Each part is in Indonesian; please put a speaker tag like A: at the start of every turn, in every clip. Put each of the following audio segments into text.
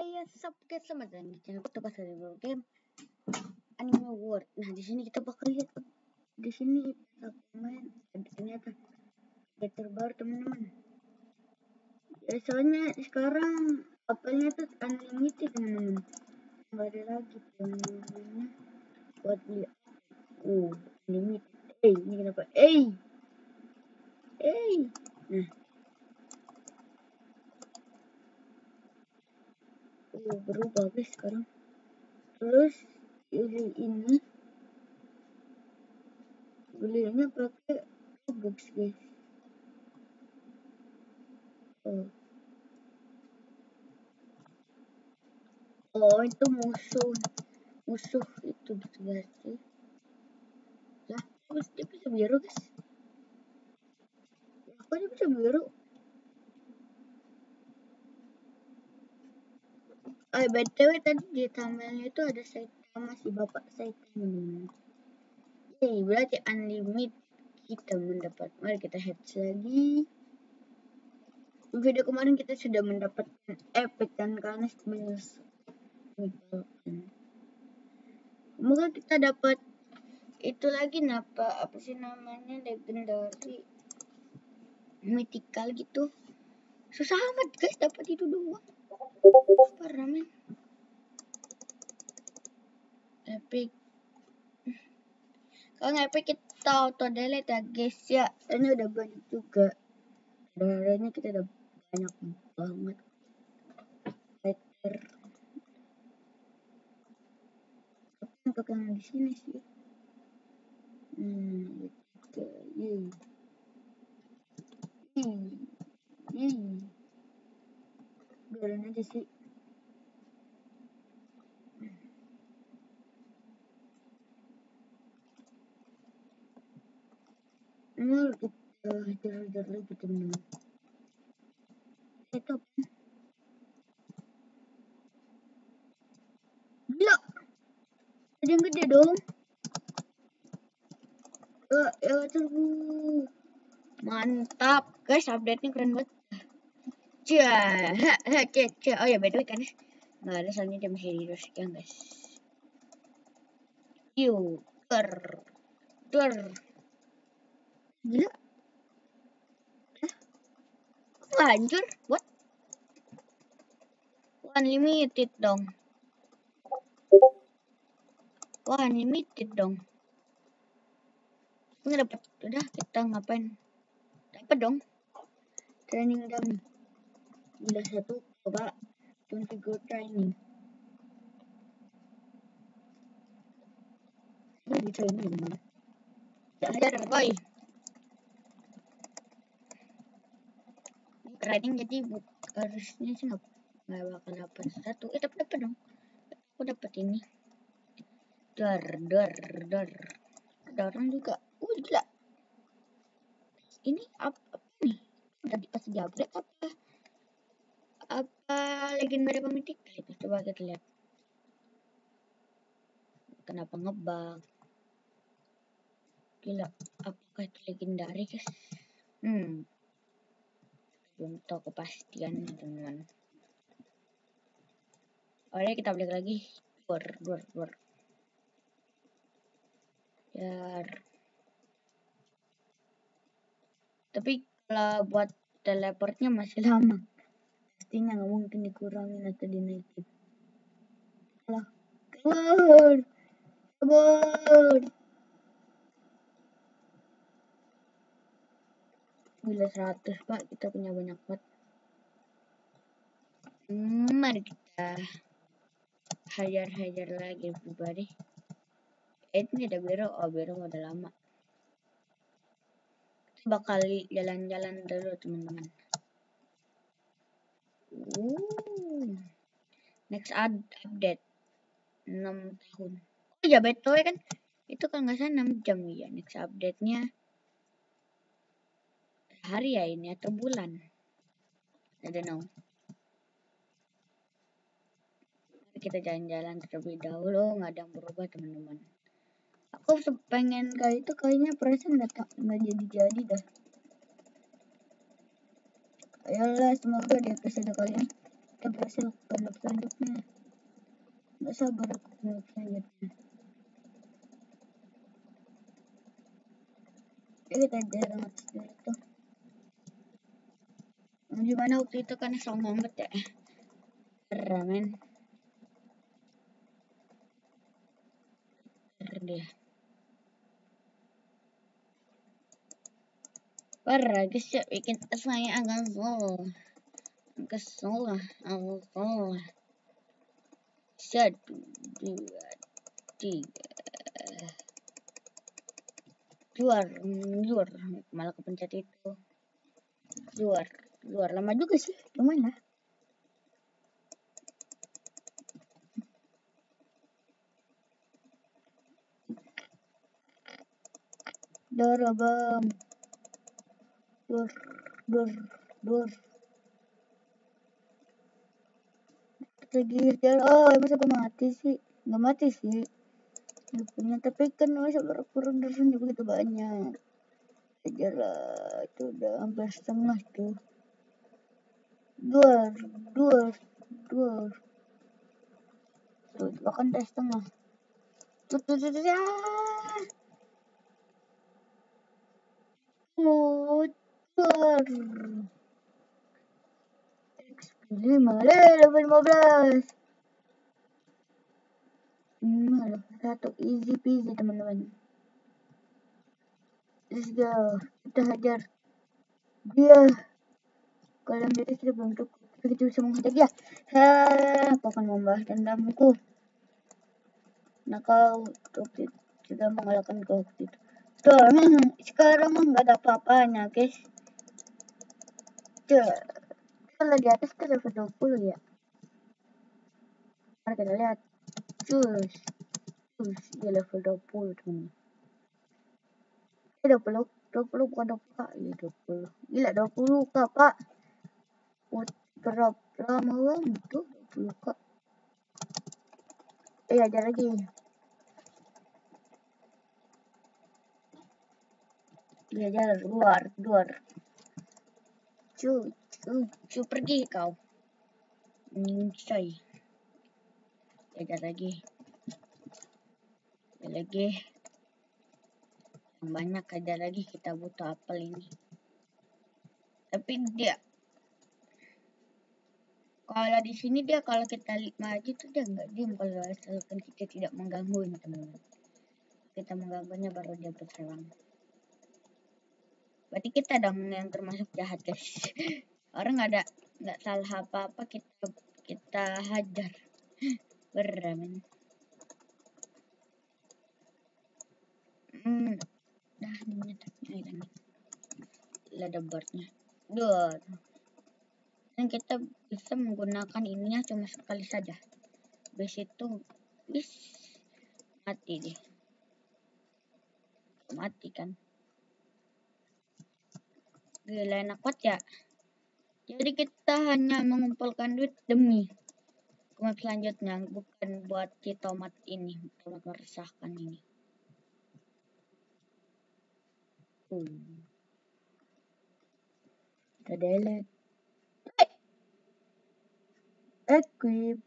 A: Hey ya, sup guys, selamat datang di channel Tebas dari Bro Game Anime World. Nah, di sini kita bakal lihat di sini kita main ternyata ada terbaru teman-teman. Ya, soalnya sekarang apelnya tuh unlimited teman-teman. Nggak ada lagi teman-teman buat beli. Uh, unlimited. Eh, ini kenapa? Eh, eh. Nah, uh, berubah guys sekarang. Terus beli ini. Belinya pakai Robux guys. Oh. oh itu musuh. Musuh itu gitu berarti lah terus dia bisa biru guys? Kok dia bisa biru Oh, BTW tadi di thumbnailnya itu ada Saitama si bapak Saitama. Yeay, berarti unlimited kita mendapat. Mari kita hatch lagi. Video kemarin kita sudah mendapatkan epic dan karena menyelesaikan. Semoga kita dapat itu lagi napa apa sih namanya legendary mythical gitu susah amat guys dapat itu doang parah men epic. Kalau nggak epic kita auto delete ya guys ya. Ini udah banyak juga. Darahnya kita udah banyak banget. Fighter. Untuk yang di sini sih. Hmm gitu. Yeay yeay yeay biarin aja sih. Ini kita hajar-hajar lagi teman-teman gila. Ada yang gede dong. Uh, ya tunggu. Mantap. Guys update nya keren banget Cia. Oh ya, way kan nggak ada soalnya dia masih di sekian guys. Yu, ter, ter. Gila. Hah? Hancur? What? Unlimited dong. Wah, unlimited dong. Nggak dapat. Udah, kita ngapain? Dapat dong. Training dummy gila satu coba configure training ini di training gimana? Tidak ada boy training jadi harusnya sih nggak bakal dapat satu. Eh dapat dapat dong. Aku dapat ini. Dar dar dar. Ada orang juga. Uh gila. Ini apa, apa nih? Udah pas jabret apa apa legendary pemitik? Itu coba kita lihat. Kenapa ngebug gila apakah itu legendary guys? Hmm. Belum tahu kepastian teman-teman. Oke kita balik lagi. Dor dor dor Yar. tapi kalau buat teleportnya masih lama pastinya nggak mungkin dikurangin atau dinaikin. Alah kabur kabur. Gila 100 pak. Kita punya banyak banget. Hmm, mari kita hajar-hajar lagi everybody. Eh ini ada bero. Oh bero udah lama. Kita bakal jalan-jalan dulu teman-teman Uh, next ad update 6 tahun. Oh ya betul kan itu kan nggak salah 6 jam ya next update-nya hari ya ini atau bulan. I don't know. Kita jalan-jalan terlebih dahulu nggak ada yang berubah teman-teman. Aku pengen kali itu kayaknya perasaan nggak nggak jadi-jadi dah. Ayolah semoga di episode kali ini kita berhasil map selanjutnya nggak sabar aku map selanjutnya ya kita jarang dulu tuh gimana waktu itu kan sombong banget ya? Ramen dia. Parah guys ya bikin saya agak kesel kesel lah kesel satu dua tiga. Luar luar malah kepencet itu. Luar luar lama juga sih lumayan lah. Dorobam. Dor, dor, dor. Lagi jalan. Oh, masa gue mati sih? Gak mati sih. Punya, tapi kan masa kurang darahnya begitu banyak. Kejar lah, itu udah hampir setengah tuh. Dua, dua, dua. Tuh, bahkan udah setengah. Tuh, tuh, tuh, tuh, XP 5 level 15 malah satu easy peasy teman-teman. Let's go. Kita hajar. Dia. Kalau dia sudah belum cukup kita bisa menghajar dia. Ha aku akan membahas dendamku. Nah kau sudah mengalahkan kau itu. Sekarang sekarang nggak ada apa-apanya guys. Tuh, kalau di atas tuh level 20 ya? Mari kita lihat. Cus. Cus dia level 20 teman eh 20 20 bukan 20 kak. Iya 20 gila 20 kak pak. Drop lama banget tuh 20 kak. Eh aja lagi. Dia jalan luar luar cu cu cu pergi kau. Coy. Ada lagi. Ada lagi. Banyak ada lagi kita butuh apel ini. Tapi dia kalau di sini dia kalau kita maju tuh dia nggak diem. Kalau asalkan kita tidak mengganggu teman-teman. Kita mengganggunya baru dia berserang berarti kita dong yang termasuk jahat guys orang nggak ada nggak salah apa apa kita kita hajar. Beneran hmm dah ini ini ada boardnya dua dan kita bisa menggunakan ininya cuma sekali saja. Base itu bis. Mati deh mati kan. Gila enak banget ya. Jadi kita hanya mengumpulkan duit demi kemudian selanjutnya bukan buat si tomat ini, tomat meresahkan ini. Uh. Kita delete. Equip.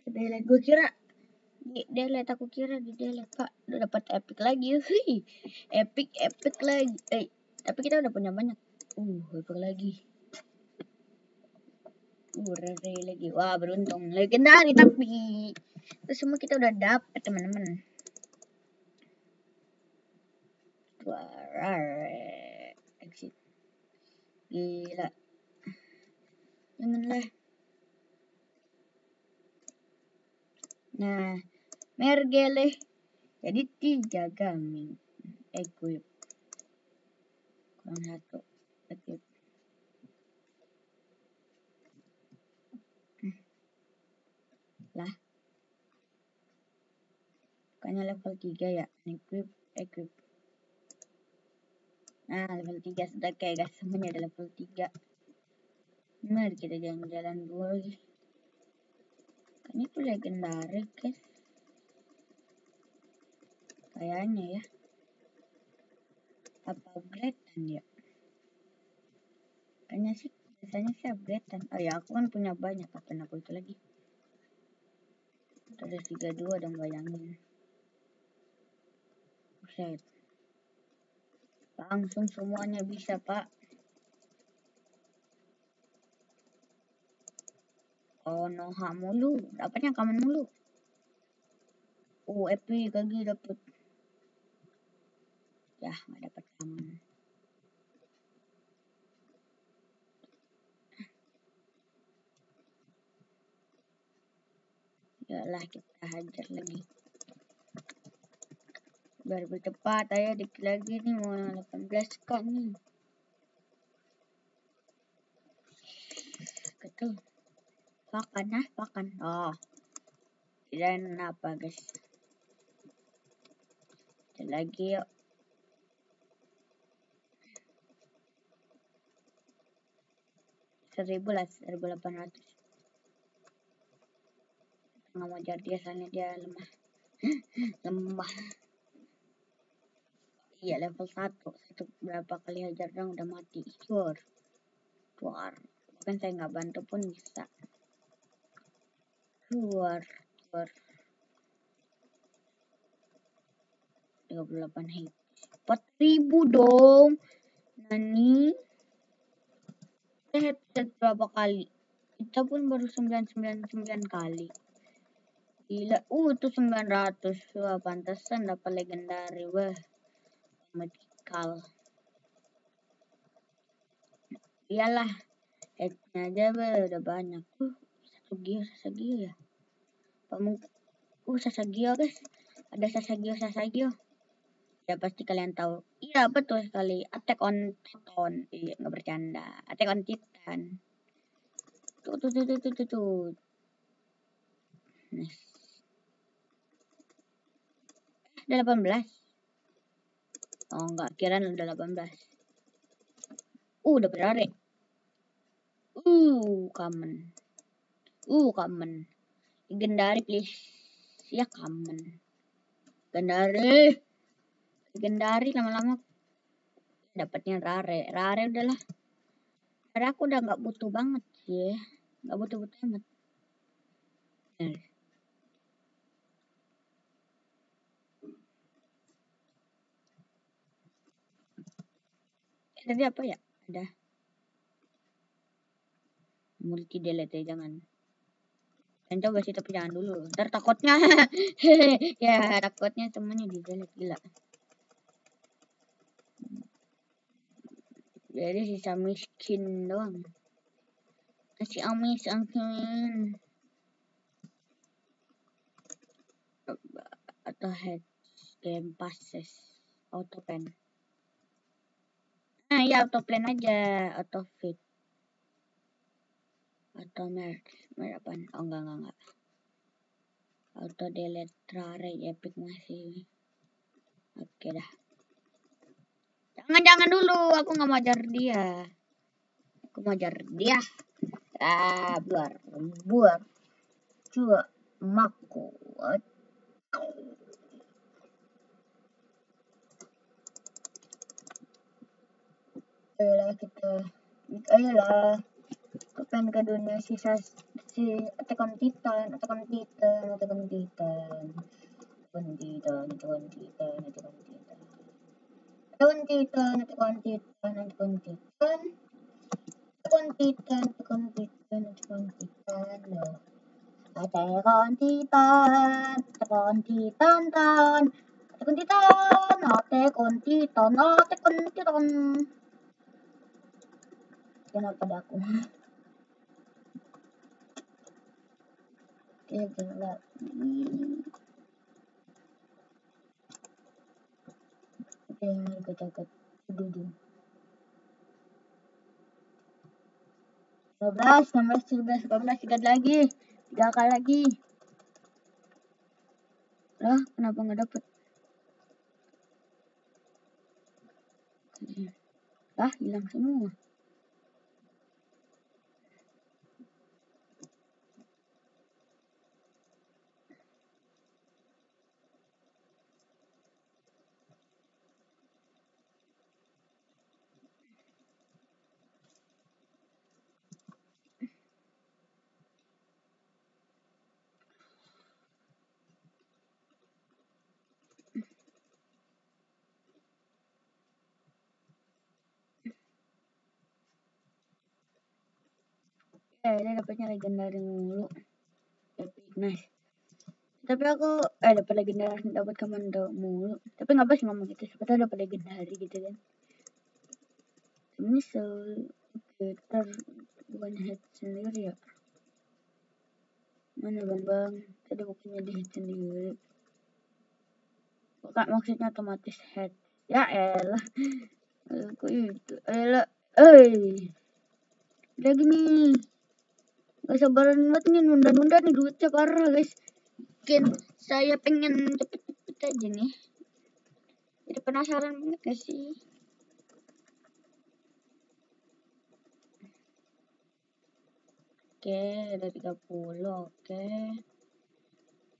A: Kita delete. Gue kira di delete aku kira di delete pak udah dapat epic lagi sih epic epic lagi eh tapi kita udah punya banyak. Uh epic lagi. Uh rare lagi. Wah beruntung. Legendari tapi. Itu semua kita udah dapet teman-teman. Wah rare exit. Gila. Janganlah. Nah mergele jadi tiga gaming. Equip satu equip hmm. lah. Bukannya level 3 ya? Equip equip. Nah level 3 sudah kayak guys semuanya ada level 3 mari kita jalan-jalan dulu. Lagi kan itu legendaris guys. Kayaknya ya. Apa upgrade ya kayaknya sih biasanya sih updatean oh ya aku kan punya banyak kapan aku itu lagi. Ada tiga dua dong bayangin. Buset. langsung semuanya bisa pak. Oh noha mulu dapatnya kamen mulu? Oh epic lagi dapet. Ya nggak dapat kamen lah kita hajar lagi. Biar lebih cepat ayo dikit lagi nih mau 18 kan nih. Gitu pakan ah pakan. Oh. Dan apa guys? Ada lagi yuk. Seribu lah seribu delapan ratus nggak mau jadi asalnya dia lemah. Lemah. Iya level 1 satu berapa kali hajar dong udah mati. Sure keluar kan saya nggak bantu pun bisa. Keluar keluar 38 hit. 4000 dong. Nani? Headset berapa kali? Kita pun baru 999 kali Gila, uh itu 900. Wah, pantesan dapat legendary. Wah, magical. Iyalah, headnya aja wah, udah banyak. Uh, satu gio, sasagio ya. Pamuk, uh sasagio guys. Ada sasagio, sasagio. Ya pasti kalian tahu. Iya betul sekali. Attack on Titan. Iya nggak bercanda. Attack on Titan. Tuh tuh tuh tuh tuh tuh. tuh. Nice. Udah 18 oh enggak kira udah 18 uh udah berare uh kamen uh kamen legendary please. Ya kamen legendary. Legendary lama-lama dapatnya rare. Rare udahlah. Rare aku udah nggak butuh banget sih nggak butuh butuh amat tadi apa ya? Ada. Multi delete ya jangan. Dan coba sih tapi jangan dulu. Ntar takutnya. Ya takutnya semuanya di delete gila. Jadi sisa miskin doang. Kasih amis angin atau head game passes. Auto pen Nah, ya auto plan aja, auto fit. Auto merge, merge apa? Oh enggak enggak enggak. Auto delete rare epic masih. Oke dah. Jangan jangan dulu, aku nggak mau ajar dia. Aku mau ajar dia. Ah, buar, buar. Cua, maku. Ayolah kita ayolah pengen ke dunia sisa si Attack on Titan Attack on Titan Attack on Titan Attack on Titan Attack on Titan Attack on Titan Attack Titan Attack Titan Attack Titan Attack Titan Attack Titan Attack Titan loh Attack Titan Attack on Titan Attack on Titan Attack Titan Attack Titan kenapa aku? Oke gila oke aku takut duduk 12, 16, 17, 18, tiga lagi. Tiga kali lagi. Lah kenapa nggak dapet? Lah hilang semua eh dia dapatnya legendary mulu. Epic nice. Tapi aku eh dapat legendary dapat komando mulu. Tapi nggak pas ngomong gitu tahu dapat legendary gitu kan. Ini so oke ter bukan head sendiri ya. Mana bang? Bang tadi bukannya di head sendiri. Bukan maksudnya otomatis head? Ya elah. Aku itu elah. Eh lagi nih Gak sabaran banget nih nunda-nunda nih duitnya parah guys. Mungkin saya pengen cepet-cepet aja nih. Jadi penasaran banget gak sih? Oke, okay, ada 30. Oke.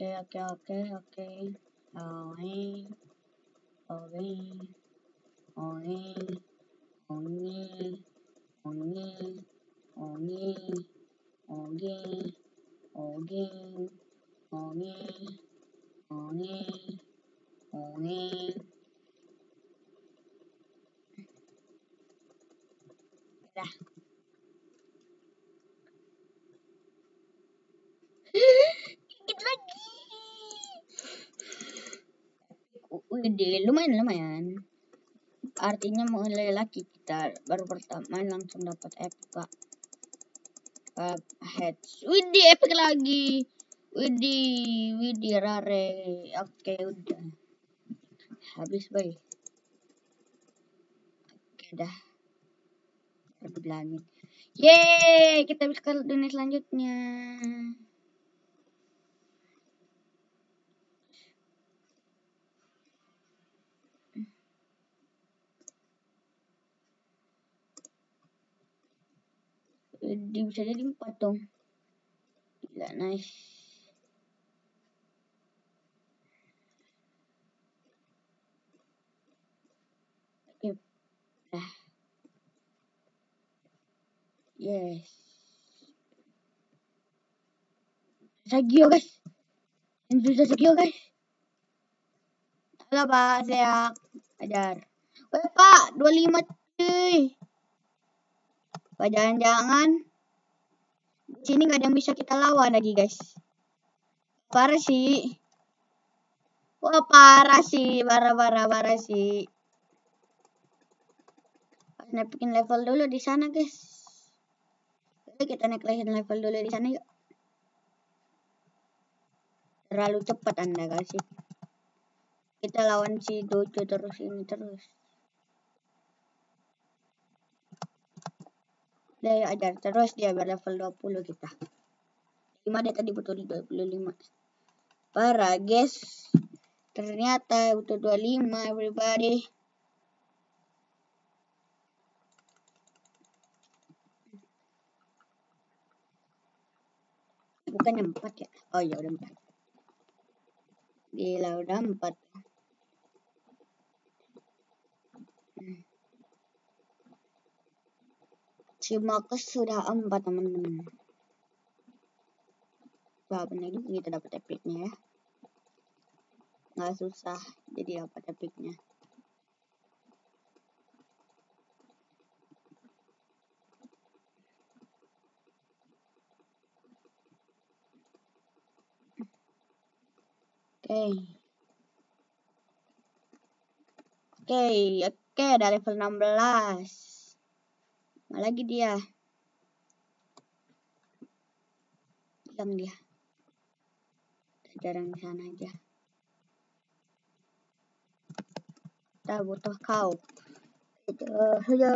A: Oke, Oke, oke, oke, oke. Oke. Oke. Oke. Oke. Oke. Oke oke oke oke oke dah. Dikit lagi. Udah lumayan lumayan. Artinya mulai lagi kita baru pertama langsung dapat epic pak uh, heads widih epic lagi. Widih widih rare. Oke okay, udah. Habis baik oke okay, dah. Lebih langit yeay kita bisa ke dunia selanjutnya di bisa jadi empat dong. Gila nice. Yes. Sagio guys. Yang susah Sagio guys. Halo pak. Saya ajar Weh pak. 25 cuy apa jangan-jangan sini nggak ada yang bisa kita lawan lagi guys. Parah sih. Wah parah sih, parah parah parah sih. Harus bikin level dulu di sana guys. Oke kita naik level dulu di sana yuk. Terlalu cepat anda guys. Kita lawan si Dojo terus ini terus. Dia ajar terus dia berlevel 20 kita. 5 dia tadi butuh 25. Para guys. Ternyata butuh 25 everybody. Bukannya 4 ya? Oh iya udah 4. Gila udah 4. Si Marcus sudah empat teman-teman wah benar kita dapat epicnya ya nggak susah jadi dapat epicnya Oke. Okay. Oke, okay, oke okay, dari level 16 lagi dia. Hilang dia. Jarang di sana aja. Kita butuh kau. Itu saja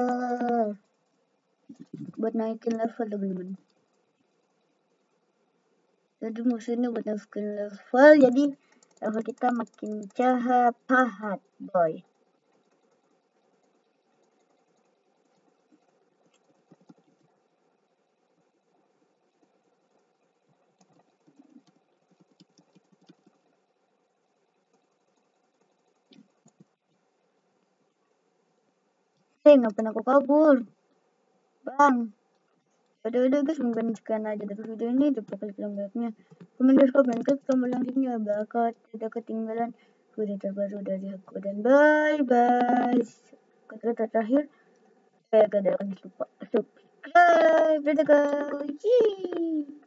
A: buat naikin level teman-teman. Jadi musuhnya buat naikin level jadi level kita makin jahat pahat boy ngapain aku kabur? Bang. Udah udah guys, mungkin sekian aja dari video ini. Klik like like-nya. Komen dan komen klik tombol yang sini ya, bakal tidak ketinggalan video terbaru dari aku dan bye bye. Kata-kata terakhir, saya gak akan lupa subscribe. go. Yee.